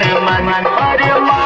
मन मन पर मन